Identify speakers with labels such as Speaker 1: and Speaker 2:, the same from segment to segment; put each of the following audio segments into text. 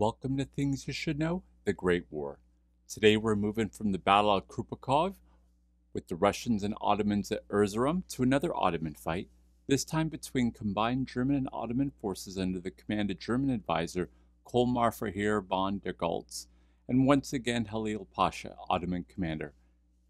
Speaker 1: Welcome to Things You Should Know The Great War. Today we're moving from the Battle of Köprüköy with the Russians and Ottomans at Erzurum to another Ottoman fight, this time between combined German and Ottoman forces under the command of German advisor Colmar Freiherr von der Goltz, and once again Halil Pasha, Ottoman commander,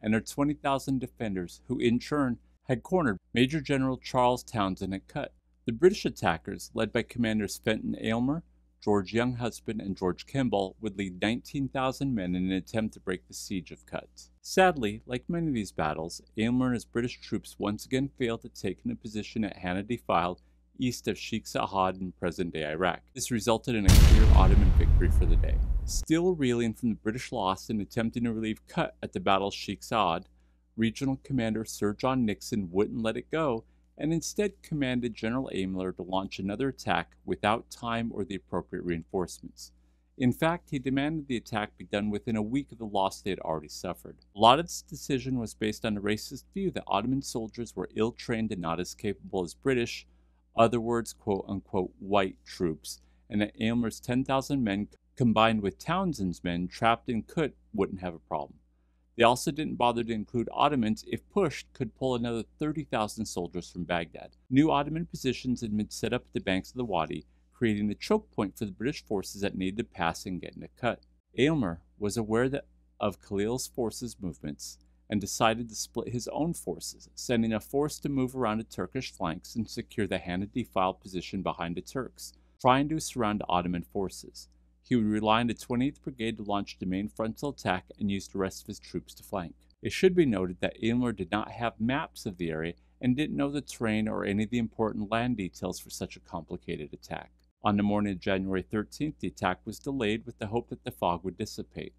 Speaker 1: and their 20,000 defenders, who in turn had cornered Major General Charles Townshend at Kut. The British attackers, led by Commanders Fenton Aylmer, George Younghusband, and George Kemball would lead 19,000 men in an attempt to break the siege of Kut. Sadly, like many of these battles, Aylmer and his British troops once again failed to take a position at Hanna Defile east of Sheikh Sa'ad in present-day Iraq. This resulted in a clear Ottoman victory for the day. Still reeling from the British loss and attempting to relieve Kut at the Battle of Sheikh Sa'ad, Regional Commander Sir John Nixon wouldn't let it go and instead commanded General Aylmer to launch another attack without time or the appropriate reinforcements. In fact, he demanded the attack be done within a week of the loss they had already suffered. A lot of this decision was based on a racist view that Ottoman soldiers were ill trained and not as capable as British, other words, quote unquote, white troops, and that Aylmer's 10,000 men combined with Townshend's men trapped in Kut wouldn't have a problem. They also didn't bother to include Ottomans, if pushed, could pull another 30,000 soldiers from Baghdad. New Ottoman positions had been set up at the banks of the Wadi, creating the choke point for the British forces that needed to pass and get into Kut. Aylmer was aware that, of Khalil's forces' movements and decided to split his own forces, sending a force to move around the Turkish flanks and secure the Hanna Defile position behind the Turks, trying to surround Ottoman forces. He would rely on the 28th Brigade to launch the main frontal attack and use the rest of his troops to flank. It should be noted that Aylmer did not have maps of the area and didn't know the terrain or any of the important land details for such a complicated attack. On the morning of January 13th, the attack was delayed with the hope that the fog would dissipate.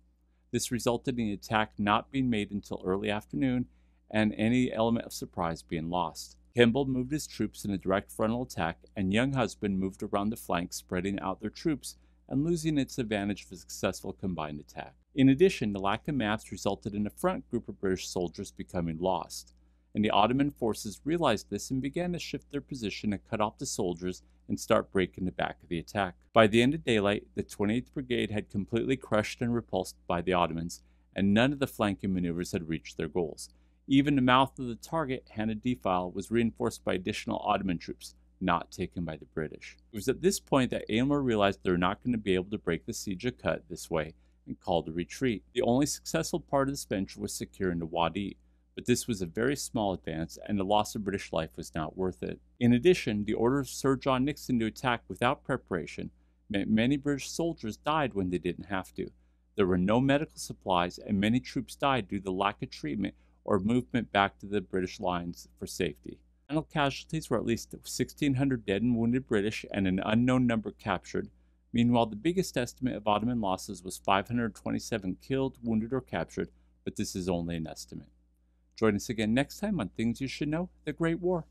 Speaker 1: This resulted in the attack not being made until early afternoon and any element of surprise being lost. Kemball moved his troops in a direct frontal attack, and Younghusband moved around the flank, spreading out their troops and losing its advantage of a successful combined attack. In addition, the lack of maps resulted in a front group of British soldiers becoming lost, and the Ottoman forces realized this and began to shift their position and cut off the soldiers and start breaking the back of the attack. By the end of daylight, the 28th Brigade had completely crushed and repulsed by the Ottomans, and none of the flanking maneuvers had reached their goals. Even the mouth of the target, Hanna Defile, was reinforced by additional Ottoman troops, not taken by the British. It was at this point that Aylmer realized they were not going to be able to break the siege of Kut this way and called a retreat. The only successful part of this venture was securing the Wadi, but this was a very small advance and the loss of British life was not worth it. In addition, the order of Sir John Nixon to attack without preparation meant many British soldiers died when they didn't have to. There were no medical supplies and many troops died due to lack of treatment or movement back to the British lines for safety. Final casualties were at least 1,600 dead and wounded British and an unknown number captured. Meanwhile, the biggest estimate of Ottoman losses was 527 killed, wounded, or captured, but this is only an estimate. Join us again next time on Things You Should Know The Great War.